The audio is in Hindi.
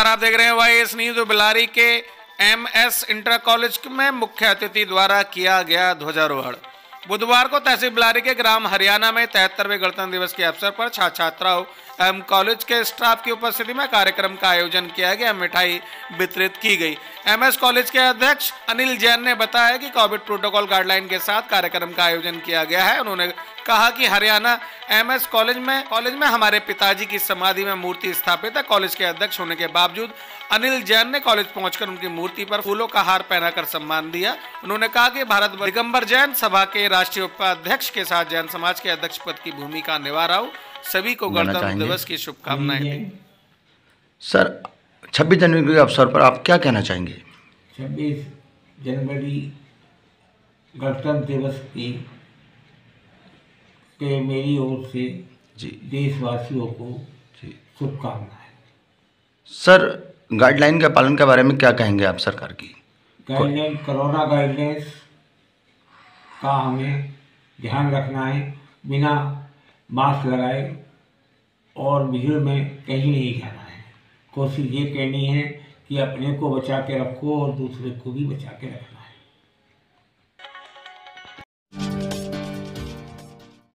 नमस्कार, आप देख रहे हैं वाई एस न्यूज़ बिलारी के एम एस इंटर कॉलेज में मुख्य अतिथि द्वारा किया गया ध्वजारोहण। बुधवार को तहसील बिलारी के ग्राम हरियाणा में तिहत्तरवें गणतंत्र दिवस के अवसर पर छात्र छात्राओं एवं कॉलेज के स्टाफ की उपस्थिति में कार्यक्रम का आयोजन किया गया, मिठाई वितरित की गई। एमएस कॉलेज के अध्यक्ष अनिल जैन ने बताया कि कोविड प्रोटोकॉल गाइडलाइन के साथ कार्यक्रम का आयोजन किया गया है। उन्होंने कहा कि हरियाणा एमएस कॉलेज में कॉलेज में हमारे पिताजी की समाधि में मूर्ति स्थापित है। कॉलेज के अध्यक्ष होने के बावजूद अनिल जैन ने कॉलेज पहुंचकर उनकी मूर्ति पर फूलों का हार पहनाकर सम्मान दिया। उन्होंने कहा कि भारत दिगंबर जैन सभा के राष्ट्रीय उपाध्यक्ष के साथ जैन समाज के अध्यक्ष पद की भूमिका निभा रहा हूँ। सभी को गणतंत्र दिवस की शुभकामनाएँ दी। सर छब्बीस जनवरी के अवसर पर आप क्या कहना चाहेंगे? छब्बीस जनवरी गणतंत्र दिवस की के मेरी ओर से जी। देशवासियों को जी। शुभकामनाएँ। सर गाइडलाइन के पालन के बारे में क्या कहेंगे आप सरकार की? गाइडलाइन कोरोना गाइडलाइंस का हमें ध्यान रखना है बिना मास्क लगाए और भीड़ में कहीं नहीं जाना है। कोशिश ये कहनी है कि अपने को बचा के रखो और दूसरे को भी बचा के रखना।